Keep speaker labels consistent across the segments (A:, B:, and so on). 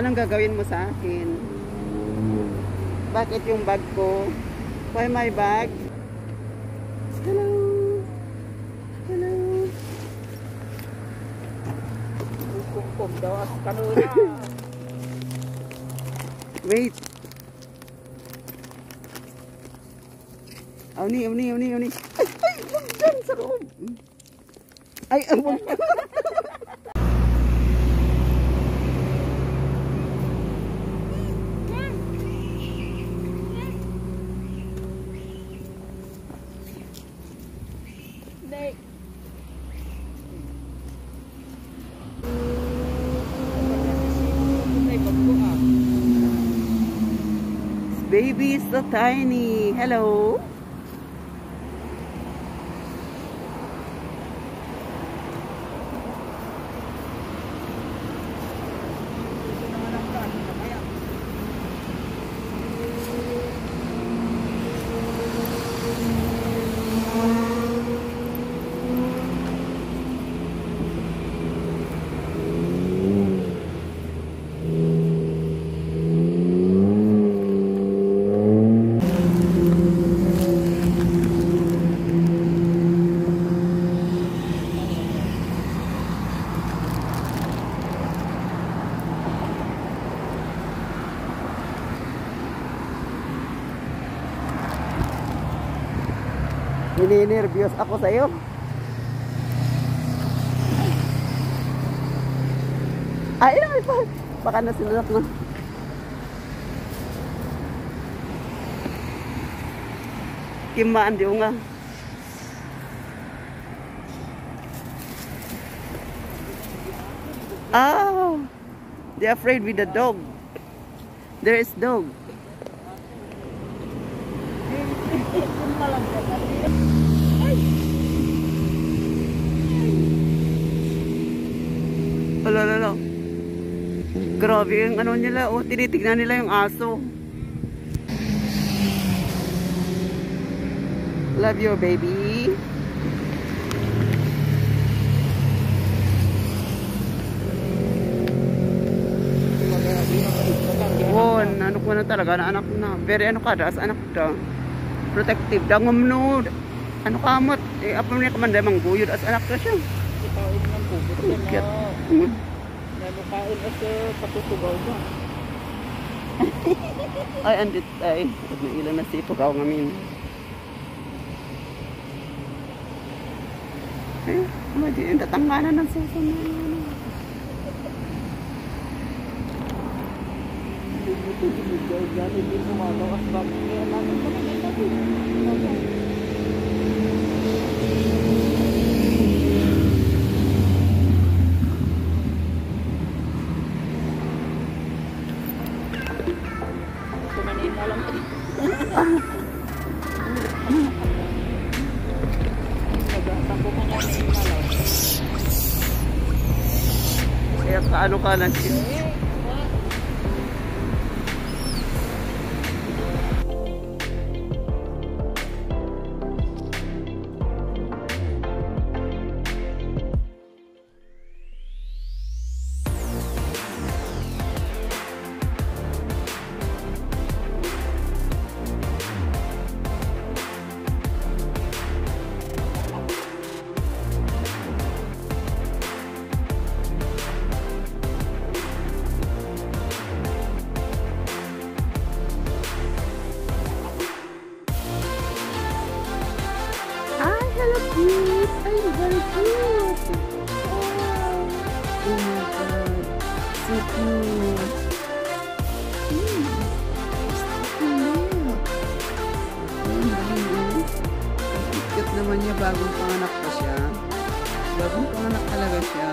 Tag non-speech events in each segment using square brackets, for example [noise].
A: Anong gagawin mo sa akin? Bakit yung bag ko? Why my bag? Hello? Hello?
B: Kukum daw as kanuna. [laughs]
A: Wait. Awni, awni, awni, awni. Ay, ay, wag dyan sa loob. Ay, ang wag. [laughs] Baby is so tiny. Hello? Nininervyos ako sa'yo. Ay, ay, pa. Baka nasinulak na. Kimaan di nga. Oh, they're afraid with the dog. There is dog. Wala, wala. Grabe yung ano nila, oh, tinitignan nila yung aso. Love you, baby. Won, ano ko na talaga na anak na. Very ano ka, das anak da. Protective. Dangom no. Ano kamot. Eh, apa niya kaman mangguyod as anak ka siya.
B: Ikain ng pugot ka
A: Cute. Ano
B: kain na patutugaw ba?
A: ay, andit ay. Nailan na si Pugaw ngamin. Eh, madi yung tatangganan ng
B: suso na yun. Ito yung gawin, hindi sumalo. Ang sabi का lunch niya bagong panganak pa
A: siya. Bagong panganak talaga siya.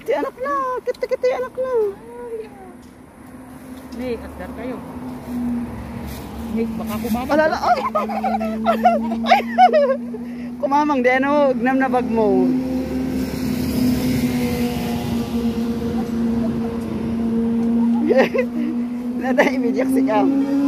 A: Ay, anak, na. Kita-kita anak na.
B: Nick, atar kayo. Nick, baka kumama.
A: Alala, ay! Ay! [laughs] Kumamang di ano, gnam na bag mo. [laughs] Nada imijak si Kam.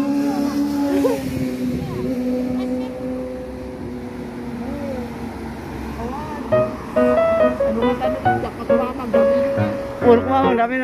B: Na.
A: Puro kumamang dami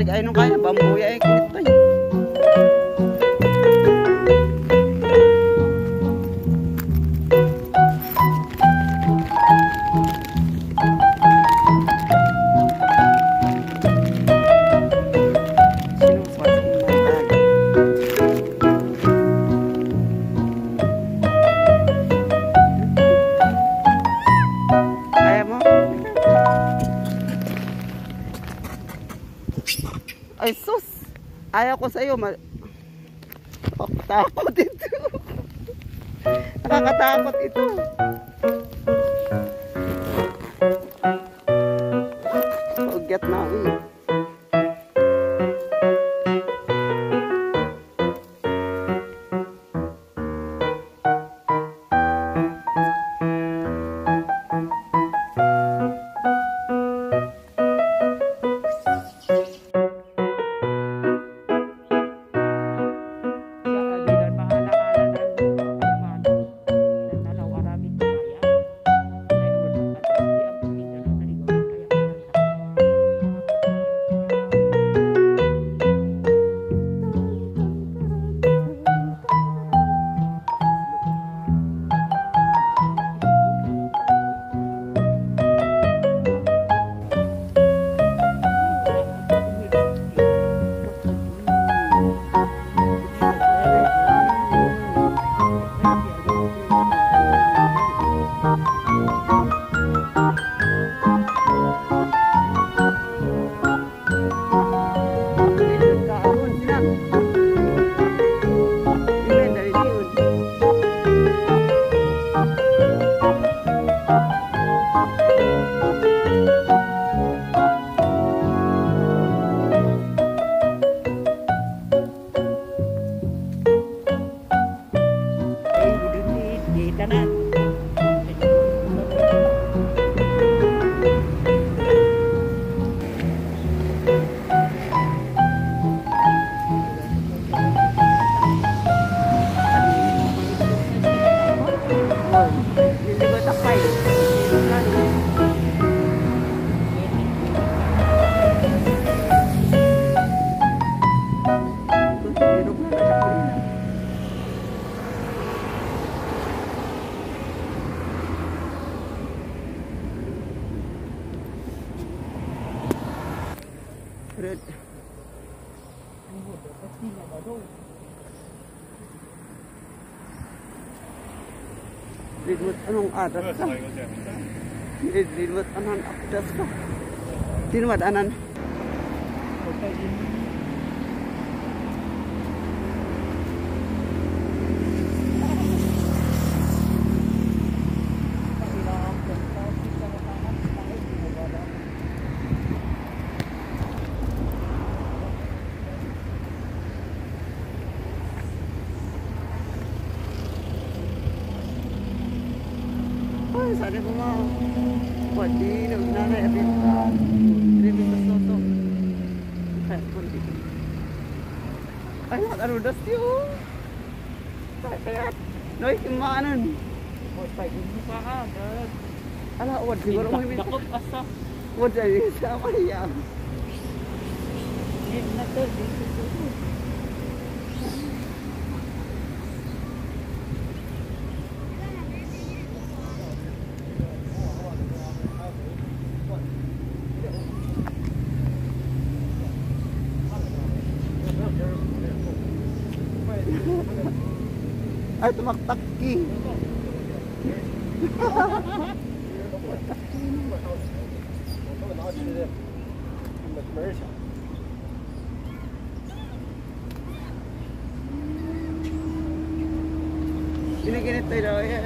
A: sasakalig ay nung kaya, Ayaw ko sa'yo. Ma [laughs] Nakakatakot ito. Nakakatakot ito.
B: Lid Anong tanong adat ka.
A: Lid mo tanong adat ka. Tinwat anan. Okay. sana pun mau buat diri nak menarik habis kira dia tersosok
B: dekat kondi ayah taruh tak
A: sehat noi ke mana ni
B: buat baik
A: ini faham alah buat
B: diri orang ini takut asap
A: Ay, tumaktak ki. Giniginit tayo daw yan.